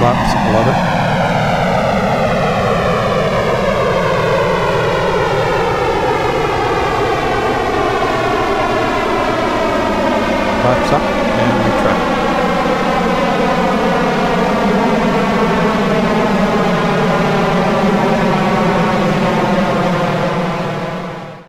flaps, I love it. Flaps up and retract.